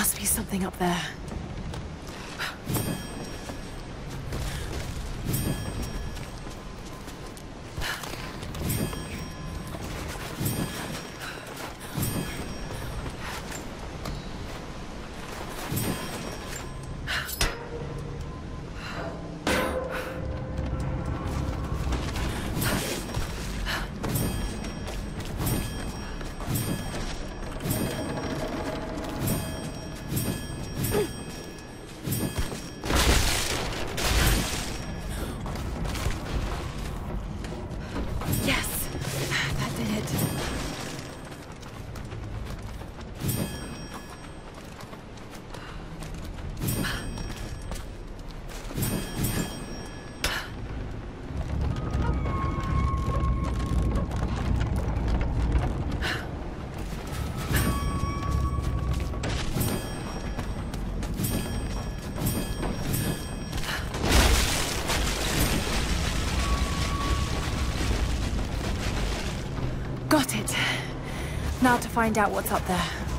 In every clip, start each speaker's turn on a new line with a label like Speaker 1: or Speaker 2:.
Speaker 1: Must be something up there. Got it. Now to find out what's up there.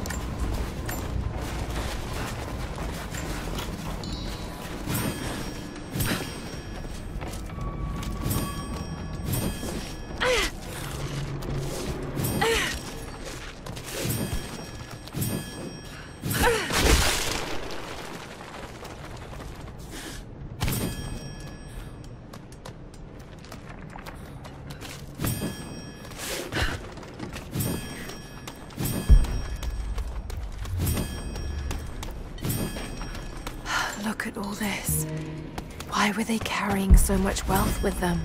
Speaker 1: Look at all this. Why were they carrying so much wealth with them?